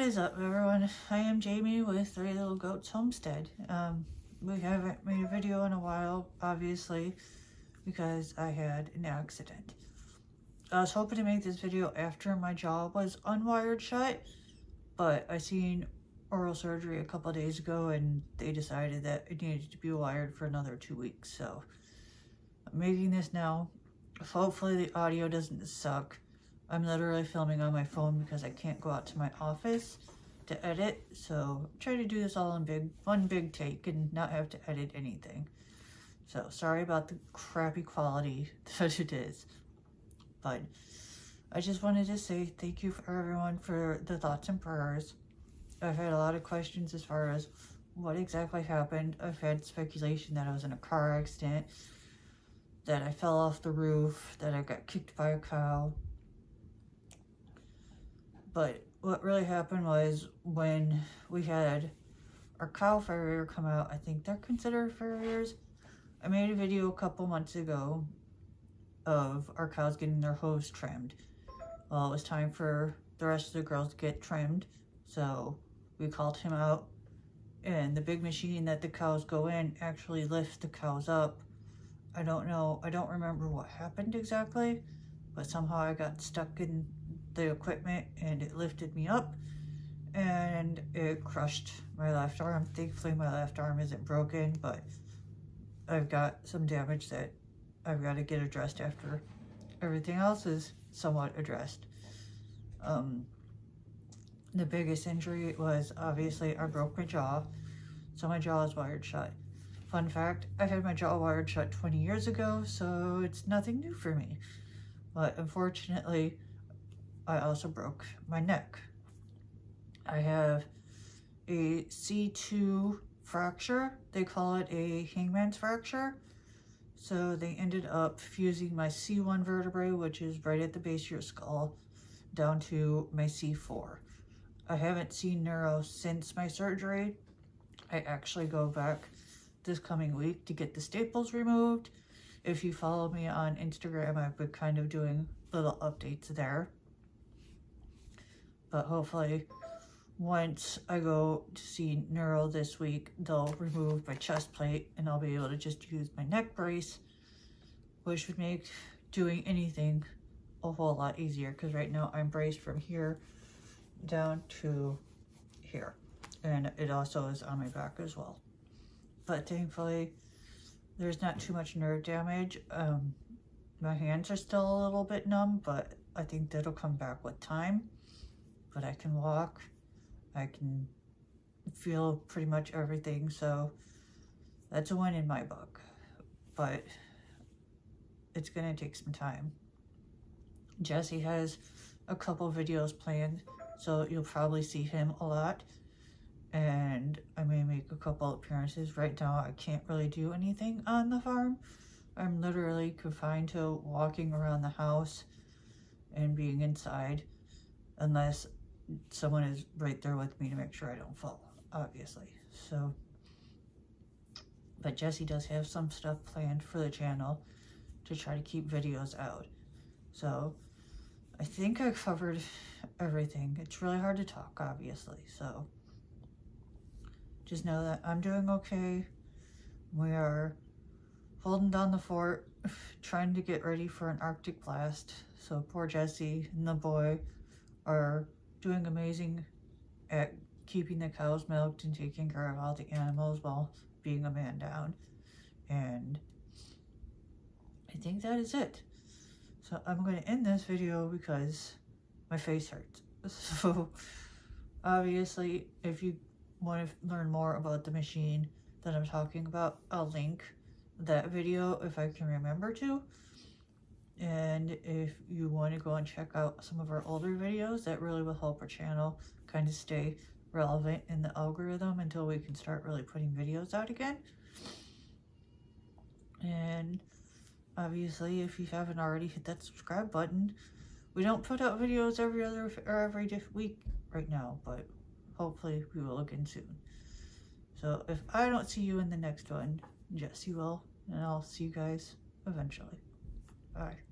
What is up everyone? I am Jamie with Three Little Goats Homestead. Um, we haven't made a video in a while, obviously, because I had an accident. I was hoping to make this video after my jaw was unwired shut, but I seen oral surgery a couple days ago and they decided that it needed to be wired for another two weeks. So I'm making this now. Hopefully the audio doesn't suck. I'm literally filming on my phone because I can't go out to my office to edit. So I'm to do this all in big, one big take and not have to edit anything. So sorry about the crappy quality that it is. But I just wanted to say thank you for everyone for the thoughts and prayers. I've had a lot of questions as far as what exactly happened. I've had speculation that I was in a car accident, that I fell off the roof, that I got kicked by a cow. But what really happened was when we had our cow farrier come out, I think they're considered farriers. I made a video a couple months ago of our cows getting their hooves trimmed. Well, it was time for the rest of the girls to get trimmed, so we called him out and the big machine that the cows go in actually lifts the cows up. I don't know, I don't remember what happened exactly, but somehow I got stuck in the equipment and it lifted me up and it crushed my left arm. Thankfully my left arm isn't broken, but I've got some damage that I've got to get addressed after everything else is somewhat addressed. Um, the biggest injury was obviously I broke my jaw, so my jaw is wired shut. Fun fact, I had my jaw wired shut 20 years ago, so it's nothing new for me. But unfortunately, I also broke my neck. I have a C2 fracture. They call it a hangman's fracture. So they ended up fusing my C1 vertebrae, which is right at the base of your skull, down to my C4. I haven't seen neuro since my surgery. I actually go back this coming week to get the staples removed. If you follow me on Instagram, I've been kind of doing little updates there. But hopefully, once I go to see neuro this week, they'll remove my chest plate and I'll be able to just use my neck brace, which would make doing anything a whole lot easier because right now I'm braced from here down to here. And it also is on my back as well. But thankfully, there's not too much nerve damage. Um, my hands are still a little bit numb, but I think that'll come back with time. But I can walk. I can feel pretty much everything. So that's a win in my book. But it's going to take some time. Jesse has a couple videos planned so you'll probably see him a lot. And I may make a couple appearances. Right now, I can't really do anything on the farm. I'm literally confined to walking around the house and being inside unless someone is right there with me to make sure I don't fall, obviously. So, but Jesse does have some stuff planned for the channel to try to keep videos out. So, I think I covered everything. It's really hard to talk, obviously, so just know that I'm doing okay. We are holding down the fort, trying to get ready for an Arctic blast. So poor Jesse and the boy are doing amazing at keeping the cows milked and taking care of all the animals while being a man down. And I think that is it. So I'm going to end this video because my face hurts. So obviously, if you want to learn more about the machine that I'm talking about, I'll link that video if I can remember to. And if you want to go and check out some of our older videos, that really will help our channel kind of stay relevant in the algorithm until we can start really putting videos out again. And obviously if you haven't already hit that subscribe button we don't put out videos every other or every week right now but hopefully we will again soon. So if i don't see you in the next one jesse will and i'll see you guys eventually. Bye